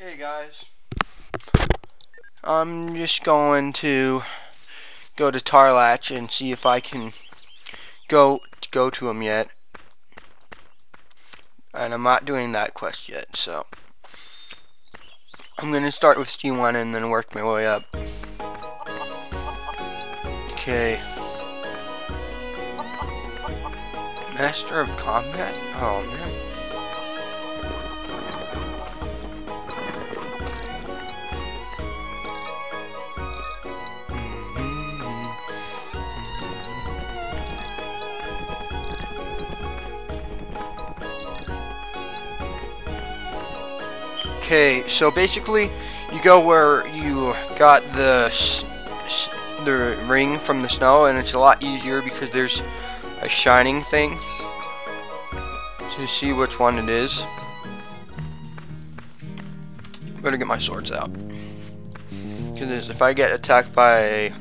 Hey guys. I'm just going to go to Tarlach and see if I can go go to him yet. And I'm not doing that quest yet, so I'm gonna start with G1 and then work my way up. Okay. Master of Combat? Oh man. Okay, so basically, you go where you got the the ring from the snow, and it's a lot easier because there's a shining thing to see which one it is. Better get my swords out. Because if I get attacked by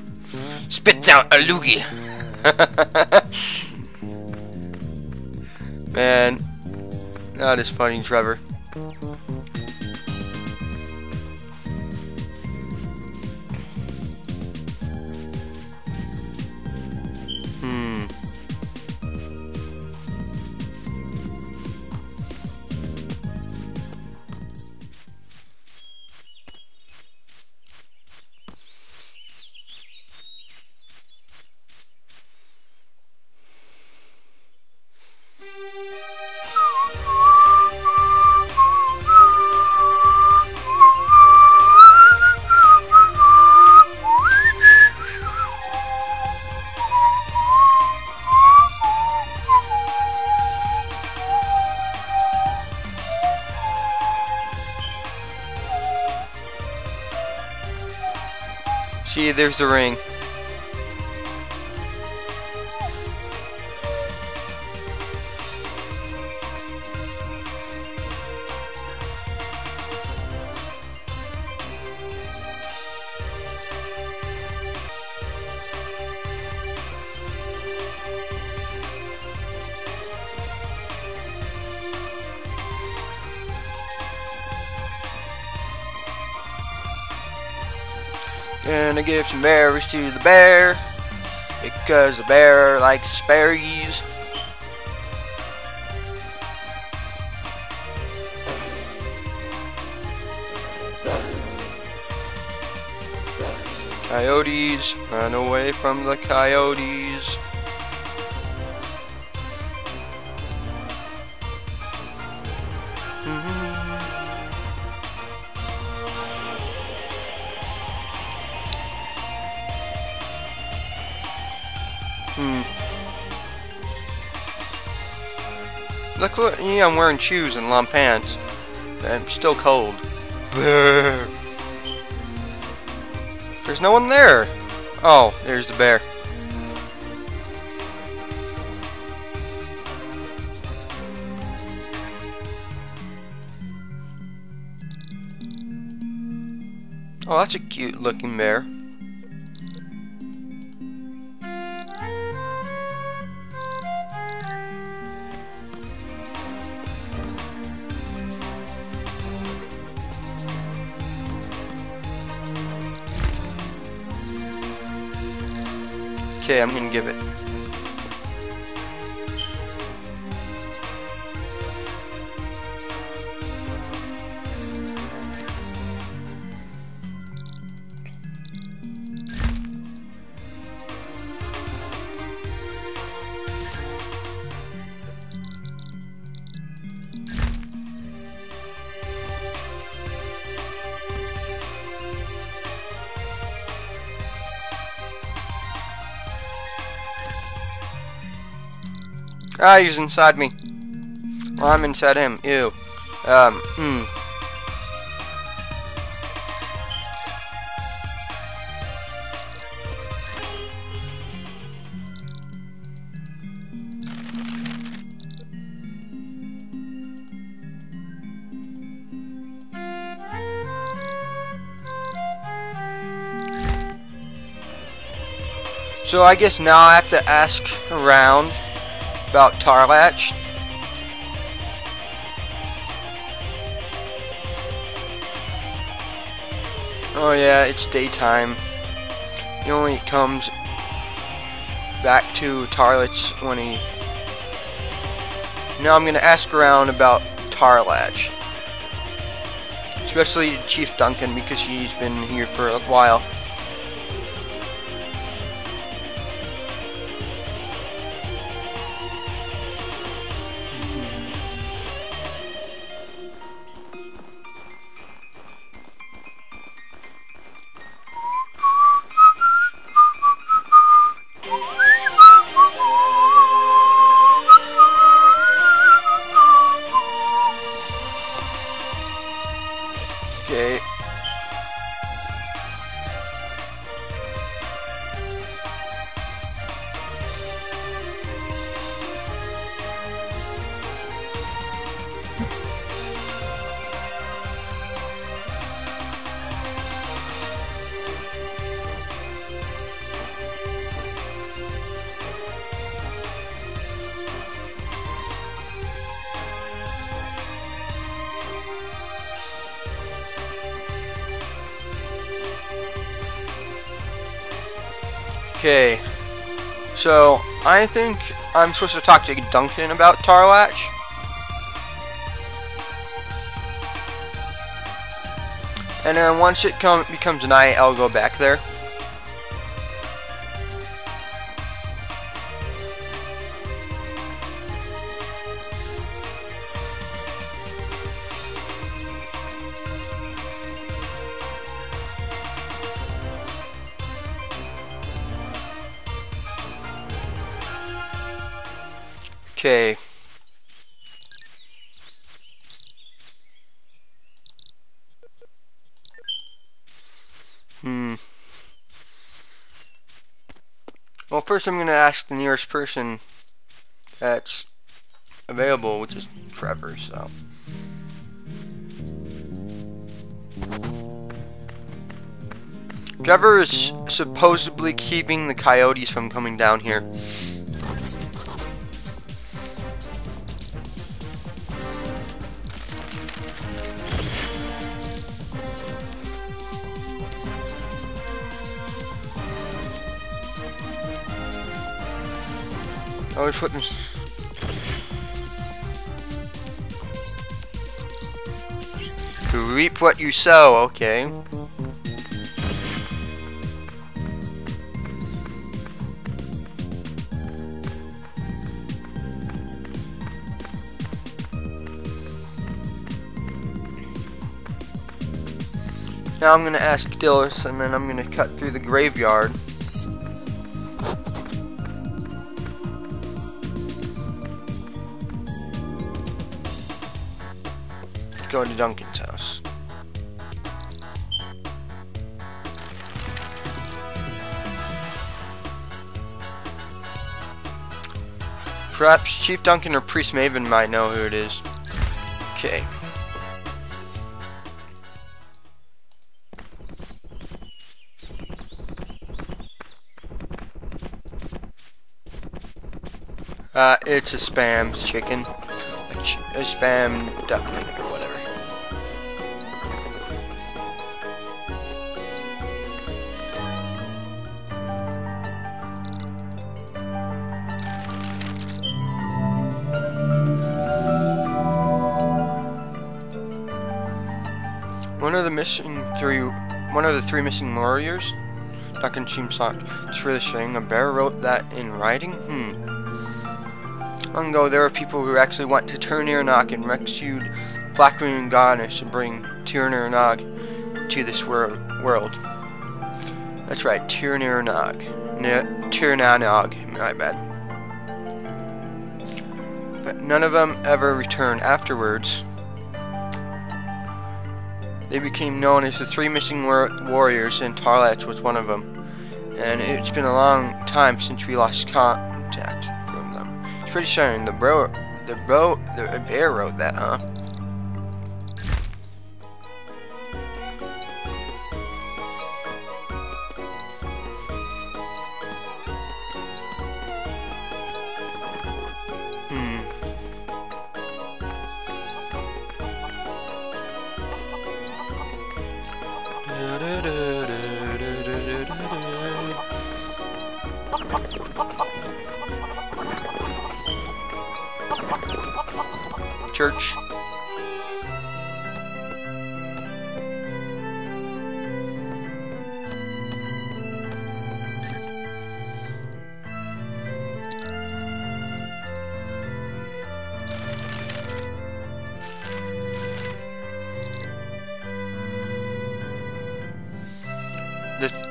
spits out a loogie. Man, that is funny, Trevor. There's the ring. Give some berries to the bear because the bear likes berries. Coyotes, run away from the coyotes. Yeah, I'm wearing shoes and long pants. And I'm still cold. There's no one there. Oh, there's the bear. Oh, that's a cute looking bear. I'm gonna give it. Ah, he's inside me. Well, I'm inside him. Ew. Um, hmm. So I guess now I have to ask around about Tarlach. Oh yeah, it's daytime. He only comes back to Tarlach when he... Now I'm going to ask around about Tarlach. Especially Chief Duncan because he's been here for a while. Okay. So, I think I'm supposed to talk to Duncan about Tarlach. And then once it come becomes night, I'll go back there. Okay. Hmm. Well, first I'm going to ask the nearest person that's available, which is Trevor, so. Trevor is supposedly keeping the coyotes from coming down here. Was putting. To reap what you sow, okay. Now I'm gonna ask Dilys and then I'm gonna cut through the graveyard. Go to Duncan's house. Perhaps Chief Duncan or Priest Meven might know who it is. Okay. Uh, it's a spam chicken. A, ch a spam duckling missing three, one of the three missing warriors, Duncan seems like it's really saying a bear wrote that in writing. Hmm. Long ago, there were people who actually went to Tir Nog and rescued Black Moon Goddess and bring Tir Nog to this world. world. That's right, Tir Nog. Tir Nog, my bad. But none of them ever returned afterwards. They became known as the Three Missing war Warriors, and Tarlach was one of them. And it's been a long time since we lost contact from them. It's pretty shocking. The bro, the bro, the bear wrote that, huh?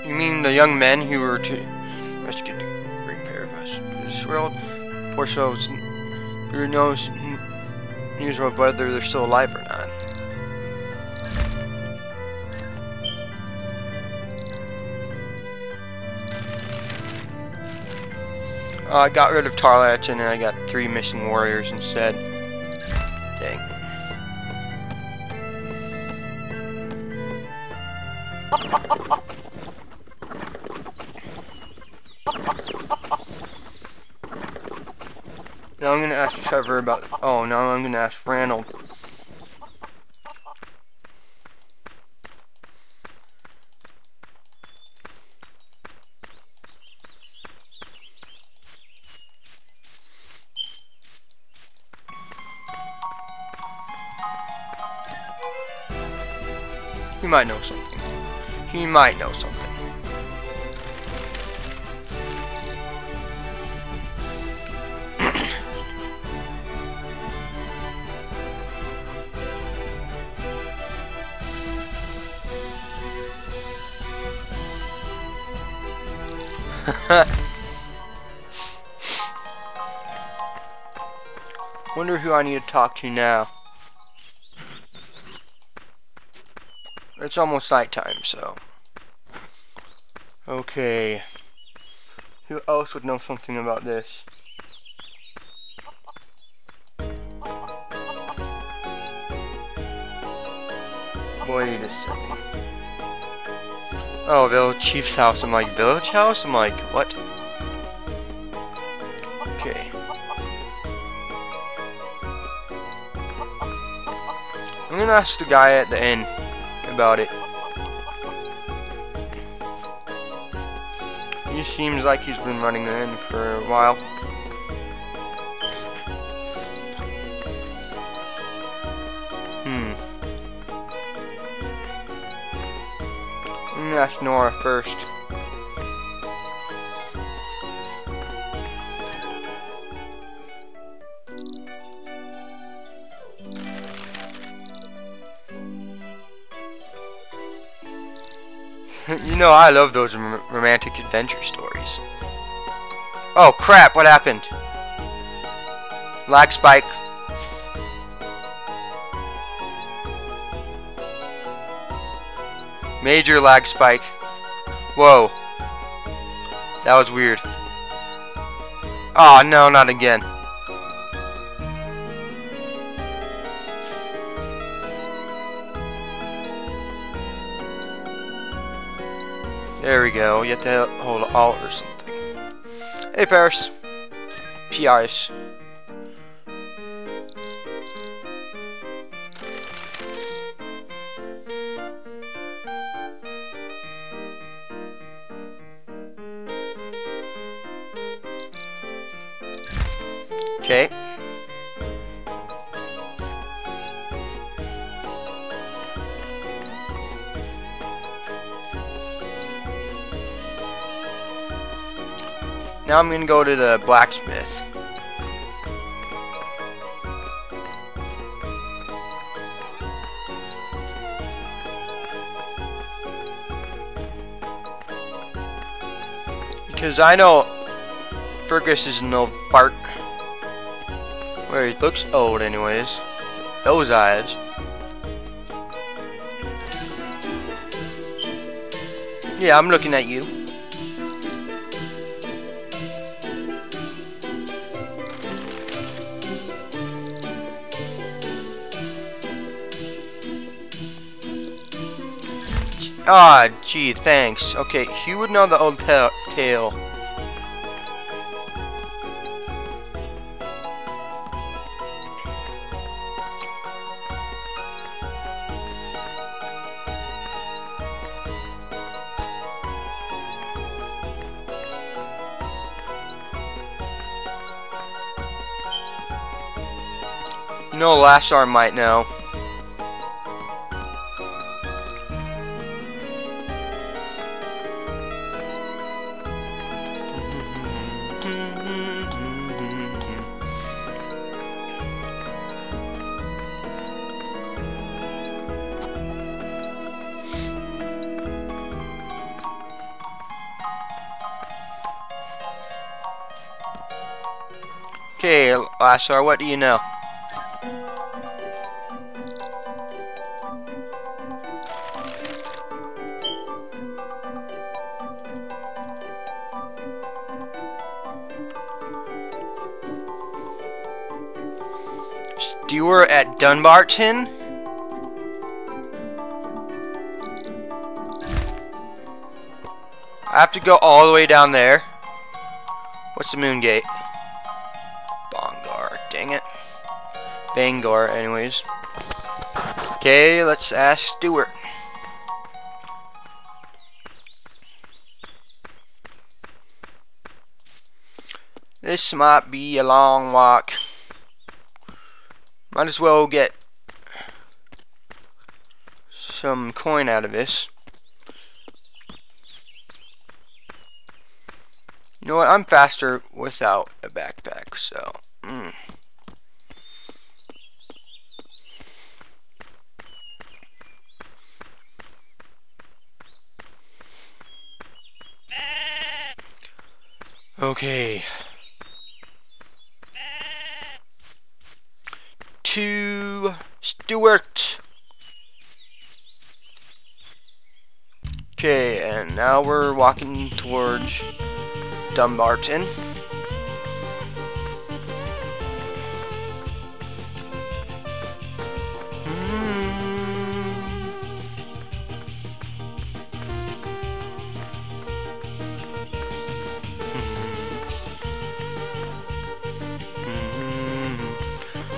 You mean the young men who were to rescue the great pair of us? This world, poor souls, who knows news of whether they're still alive or not. Uh, I got rid of Tarlach and then I got three missing warriors instead. Now I'm gonna ask Randall. He might know something. He might know something. Wonder who I need to talk to now. It's almost nighttime, so. Okay. Who else would know something about this? Wait a second. Oh, village chief's house. I'm like, village house? I'm like, what? Okay. I'm gonna ask the guy at the inn about it. He seems like he's been running the inn for a while. Gonna ask Nora first. you know I love those rom romantic adventure stories. Oh crap, what happened? Lag spike. Major lag spike. Whoa. That was weird. Oh no, not again. There we go. You have to hold alt or something. Hey, Paris. PRs. Okay. Now I'm gonna go to the blacksmith. Because I know Ferghus is no fart. Where he looks old anyways. Those eyes. Yeah, I'm looking at you. Ah, gee, thanks. Okay, he would know the old tale. Know, Lassar might know. Okay, Lassar, what do you know? Dunbarton? I have to go all the way down there. What's the moon gate? Bongar, dang it. Bangor, anyways. Okay, let's ask Stewart. This might be a long walk. Might as well get some coin out of this. You know what? I'm faster without a backpack, so. Mm. Okay. To Stewart. Okay, and now we're walking towards Dunbarton.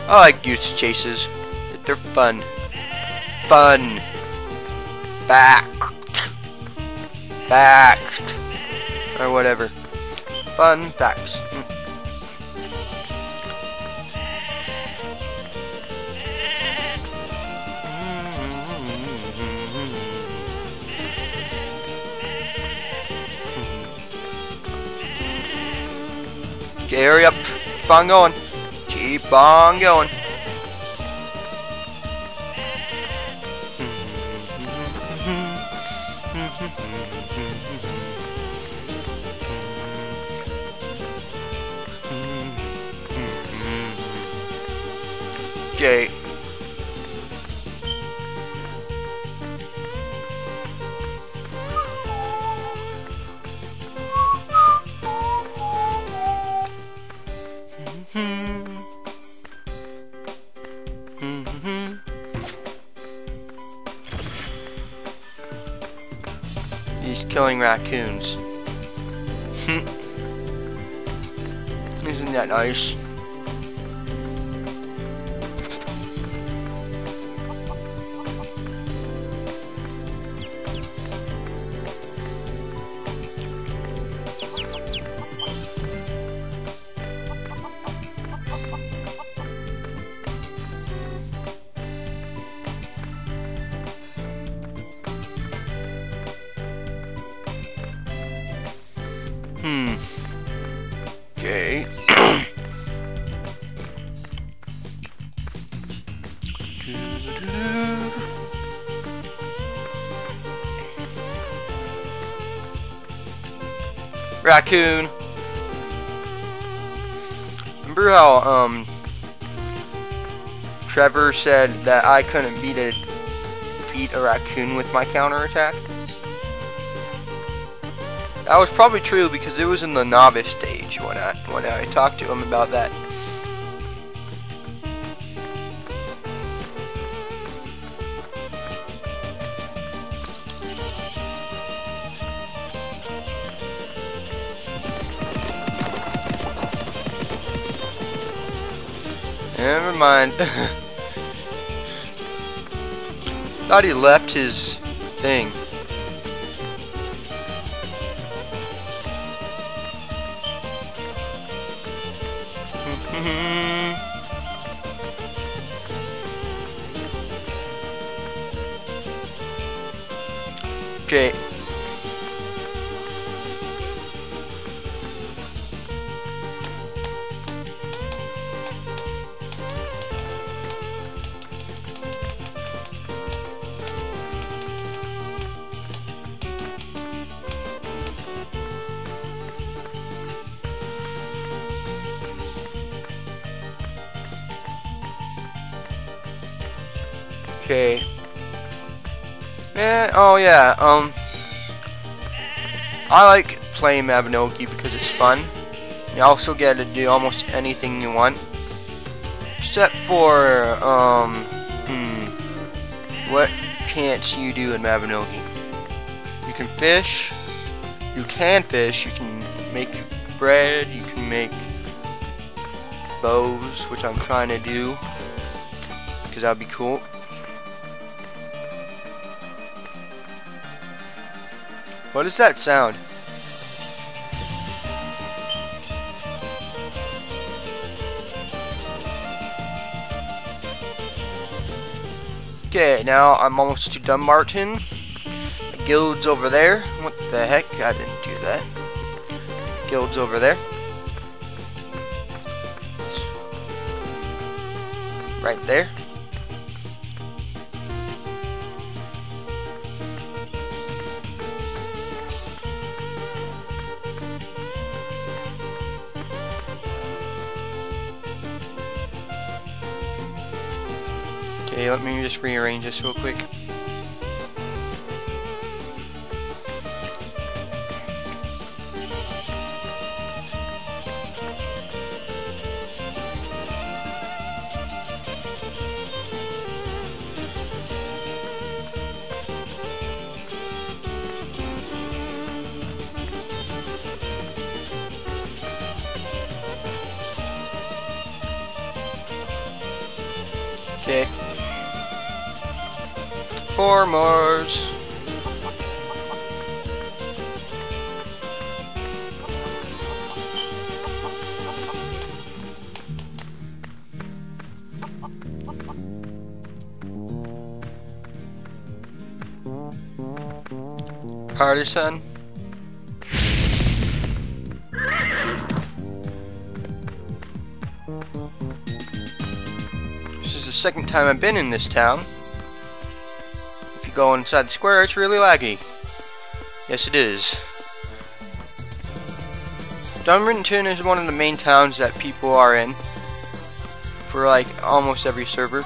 I like goose chases. They're fun. Fun. Backed. Backed. Or whatever. Fun facts. Mm. Okay, hurry up. On going. Keep on going. Okay. Nice? Raccoon. Remember how um Trevor said that I couldn't beat a beat a raccoon with my counterattack? That was probably true because it was in the novice stage when I when I talked to him about that. Never mind. Thought he left his thing. okay, oh yeah, um, I like playing Mabinogi because it's fun. You also get to do almost anything you want. Except for, um, hmm, what can't you do in Mabinogi? You can fish, you can fish, you can make bread, you can make bows, which I'm trying to do, because that'd be cool. What is that sound? Okay, now I'm almost to Dunbarton. The guild's over there. What the heck? I didn't do that. Guild's over there. Right there. Just rearrange this real quick. Four Mars. Partisan. This is the second time I've been in this town. Go inside the square, it's really laggy. Yes, it is. Dunbarton is one of the main towns that people are in for like almost every server.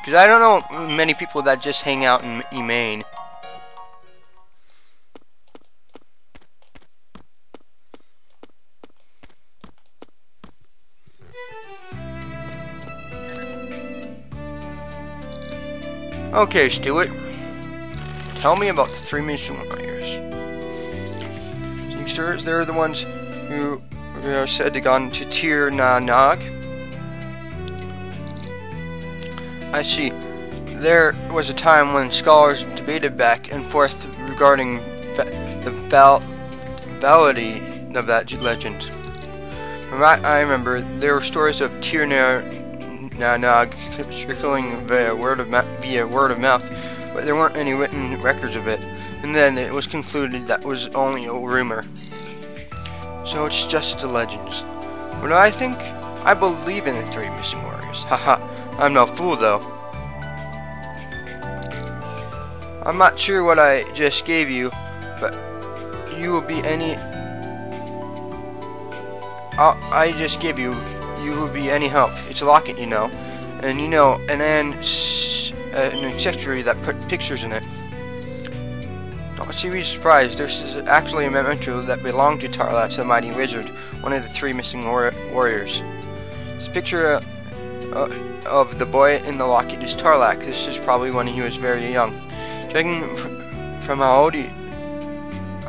Because I don't know many people that just hang out in E Okay, Stewart. Tell me about the three mission warriors. Seamsters, they're the ones who are said to have gone to Tir Na Nog. I see. There was a time when scholars debated back and forth regarding the val validity of that legend. I remember, there were stories of Tir Na Nog circling via word of via word of mouth, but there weren't any written records of it. And then it was concluded that was only a rumor. So it's just the legends. What do I think? I believe in the three missing warriors. Haha, I'm no fool though. I'm not sure what I just gave you, but you will be any. I'll, I just give you you would be any help. It's a locket, you know. And you know, and then uh, an accessory that put pictures in it. Don't see be surprised. This is actually a memento that belonged to Tarlach, the mighty wizard, one of the three missing war warriors. This picture uh, uh, of the boy in the locket is Tarlach. This is probably when he was very young. Judging from how old, he,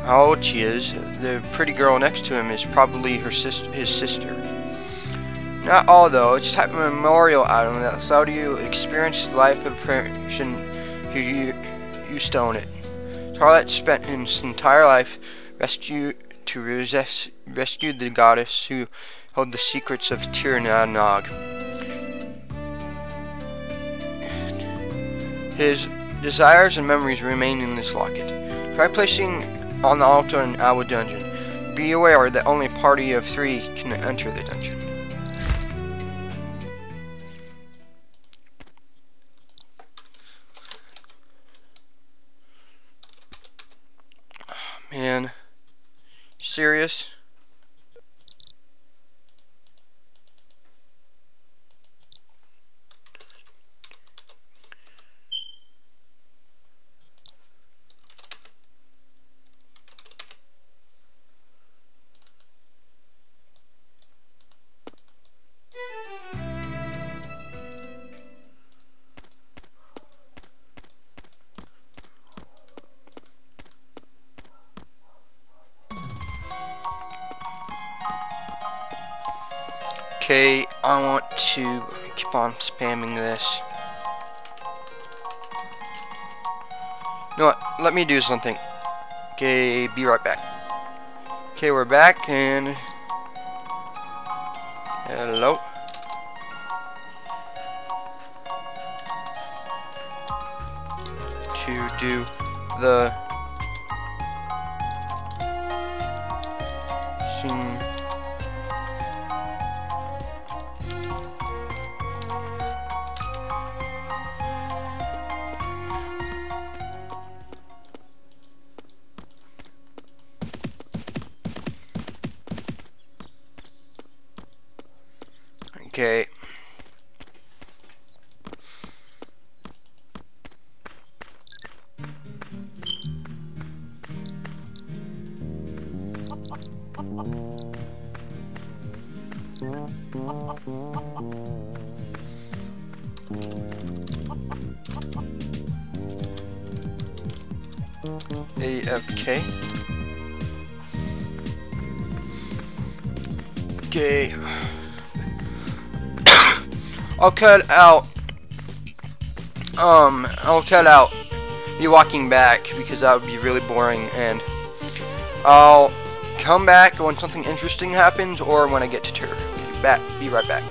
how old she is, the pretty girl next to him is probably her sis his sister. Not all though, it's a type of memorial item that allowed you experience life of person who you, you stone it. Tarlach spent his entire life rescue to resist, rescue the goddess who held the secrets of Tir Nog. His desires and memories remain in this locket. Try placing on the altar in our Dungeon. Be aware that only a party of three can enter the dungeon. Okay, I want to keep on spamming this. You know what? Let me do something. Okay, be right back. Okay, we're back and hello. To do the Okay. I'll cut out. Um, I'll cut out me walking back because that would be really boring, and I'll come back when something interesting happens or when I get to tour. Back. Be right back.